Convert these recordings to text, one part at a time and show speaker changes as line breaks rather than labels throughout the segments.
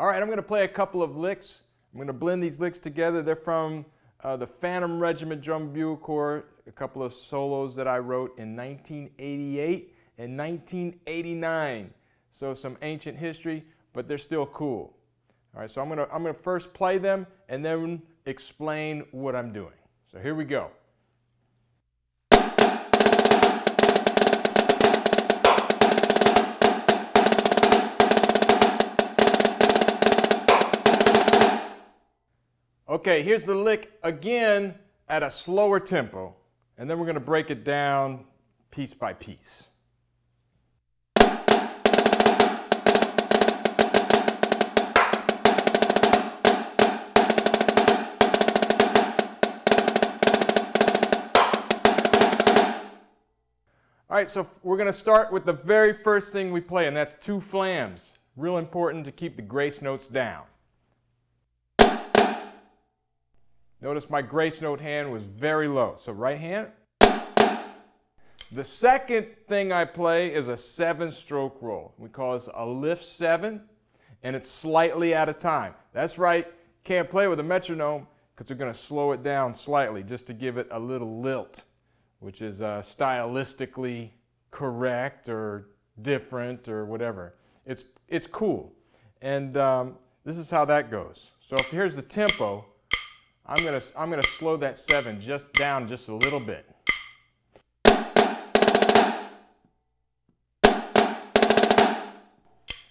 All right, I'm going to play a couple of licks. I'm going to blend these licks together. They're from uh, the Phantom Regiment Drum Bugle Corps, a couple of solos that I wrote in 1988 and 1989. So some ancient history, but they're still cool. All right, so I'm to I'm going to first play them and then explain what I'm doing. So here we go. Okay, here's the lick again at a slower tempo, and then we're to break it down piece by piece. All right, so we're going to start with the very first thing we play, and that's two flams. Real important to keep the grace notes down. Notice my grace note hand was very low. So right hand. The second thing I play is a seven stroke roll. We call this a lift seven, and it's slightly out of time. That's right, can't play with a metronome because we're going to slow it down slightly just to give it a little lilt, which is uh, stylistically correct or different or whatever. It's, it's cool. And um, this is how that goes. So if here's the tempo, I'm gonna, I'm gonna slow that seven just down just a little bit.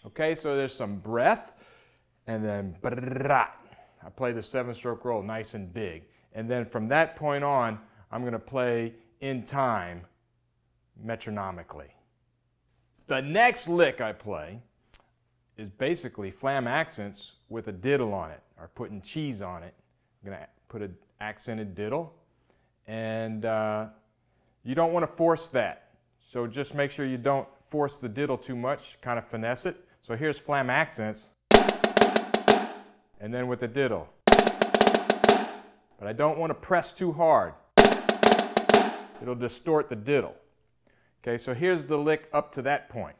Okay, so there's some breath, and then I play the seven stroke roll nice and big. And then from that point on, I'm gonna play in time metronomically. The next lick I play is basically flam accents with a diddle on it, or putting cheese on it. I'm going to put an accented diddle. And uh, you don't want to force that. So just make sure you don't force the diddle too much, kind of finesse it. So here's flam accents. And then with the diddle. But I don't want to press too hard. It'll distort the diddle. Okay, so here's the lick up to that point.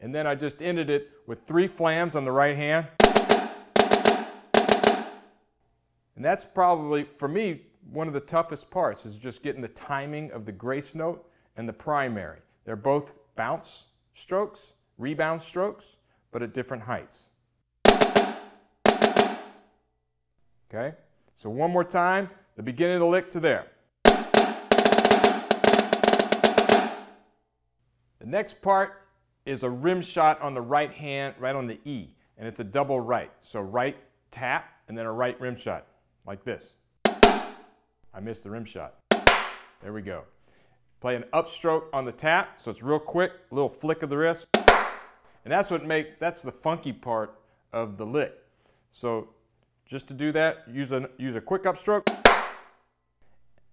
And then I just ended it with three flams on the right hand. And that's probably, for me, one of the toughest parts is just getting the timing of the grace note and the primary. They're both bounce strokes, rebound strokes, but at different heights. Okay? So one more time, the beginning of the lick to there. The next part is a rim shot on the right hand, right on the E, and it's a double right. So right tap and then a right rim shot, like this. I missed the rim shot. There we go. Play an upstroke on the tap, so it's real quick, a little flick of the wrist. And that's what makes, that's the funky part of the lick. So just to do that, use a, use a quick upstroke,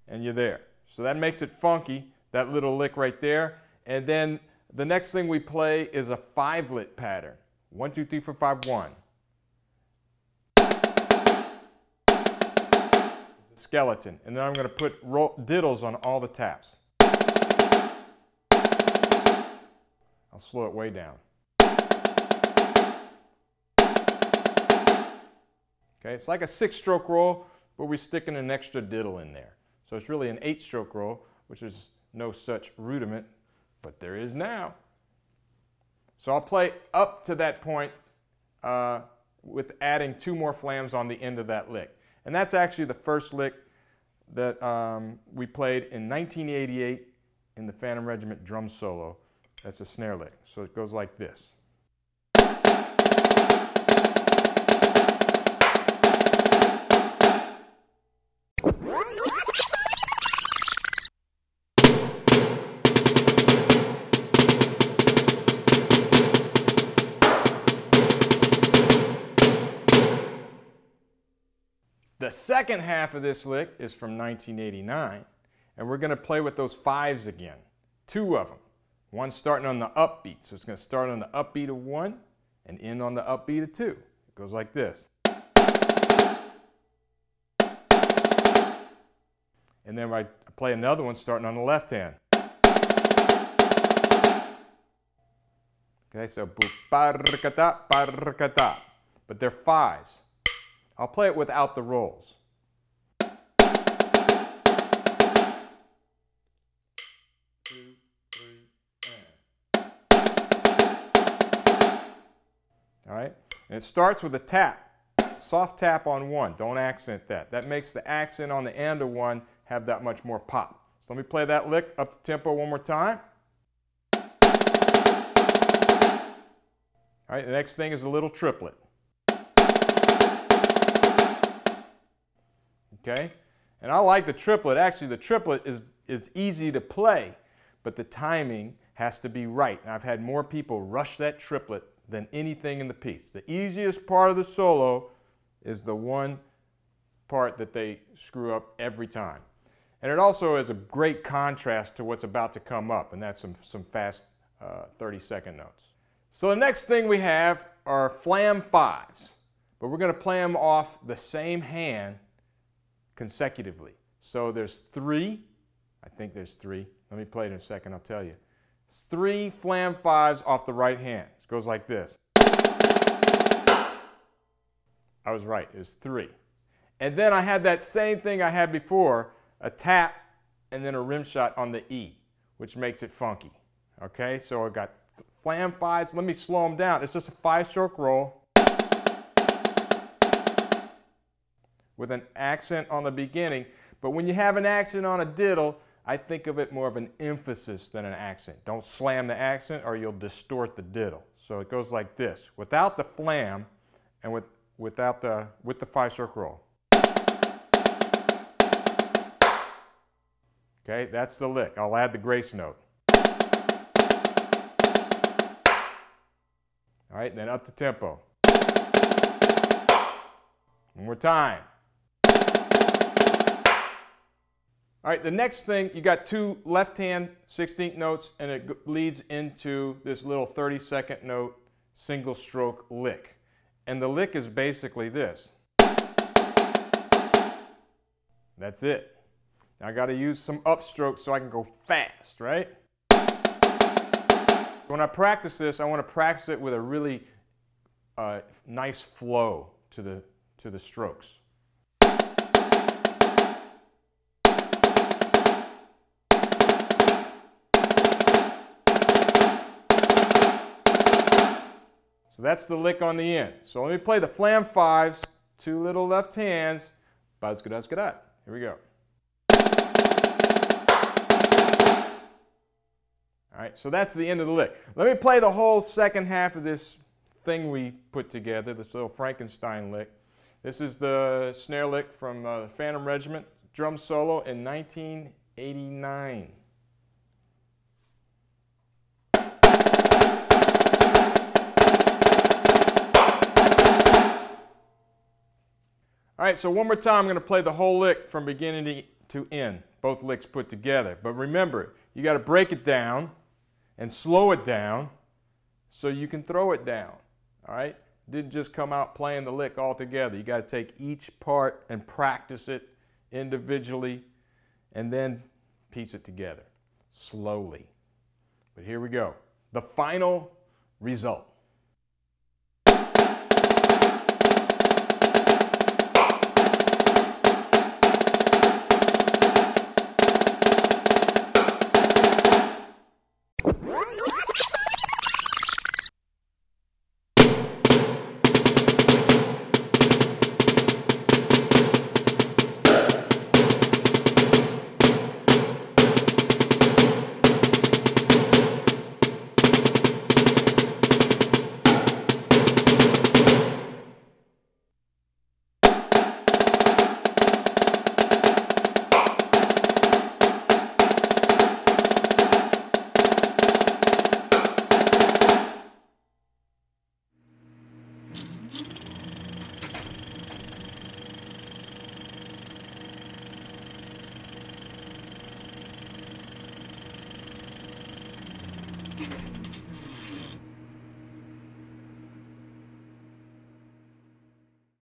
and you're there. So that makes it funky, that little lick right there. And then the next thing we play is a five-let pattern. One, two, three, four, five, one. Skeleton. And then I'm going to put diddles on all the taps. I'll slow it way down. Okay, it's like a six-stroke roll, but we're sticking an extra diddle in there. So it's really an eight-stroke roll, which is no such rudiment but there is now. So I'll play up to that point uh, with adding two more flams on the end of that lick. And that's actually the first lick that um, we played in 1988 in the Phantom Regiment drum solo. That's a snare lick. So it goes like this. The second half of this lick is from 1989, and we're going to play with those fives again. Two of them. One starting on the upbeat, so it's going to start on the upbeat of one and end on the upbeat of two. It goes like this. And then I play another one starting on the left hand. Okay, so. But they're fives. I'll play it without the rolls. All right, and it starts with a tap, soft tap on one. Don't accent that. That makes the accent on the end of one have that much more pop. So let me play that lick up to tempo one more time. All right, the next thing is a little triplet. Okay, and I like the triplet. Actually, the triplet is, is easy to play, but the timing has to be right. And I've had more people rush that triplet than anything in the piece. The easiest part of the solo is the one part that they screw up every time. And it also is a great contrast to what's about to come up, and that's some, some fast uh, 30 second notes. So the next thing we have are flam fives, but we're going to play them off the same hand consecutively. So there's three, I think there's three. Let me play it in a second, I'll tell you. three flam fives off the right hand. It goes like this. I was right, it was three. And then I had that same thing I had before, a tap and then a rim shot on the E, which makes it funky. Okay, so I got flam fives. Let me slow them down. It's just a five stroke roll with an accent on the beginning. But when you have an accent on a diddle, I think of it more of an emphasis than an accent. Don't slam the accent or you'll distort the diddle. So it goes like this, without the flam and with, without the, with the five circle roll. Okay, that's the lick. I'll add the grace note. All right, then up the tempo. One more time. All right, the next thing, you got two left hand 16th notes and it leads into this little 30 second note single stroke lick. And the lick is basically this. That's it. Now I got to use some upstrokes so I can go fast, right? When I practice this, I want to practice it with a really uh, nice flow to the, to the strokes. So that's the lick on the end. So let me play the flam fives, two little left hands. Buzz, Here we go. All right, so that's the end of the lick. Let me play the whole second half of this thing we put together, this little Frankenstein lick. This is the snare lick from uh, the Phantom Regiment drum solo in 1989. Right, so one more time, I'm going to play the whole lick from beginning to end, both licks put together. But remember, you got to break it down and slow it down so you can throw it down. All right? Didn't just come out playing the lick all together. You got to take each part and practice it individually and then piece it together slowly. But here we go. The final result.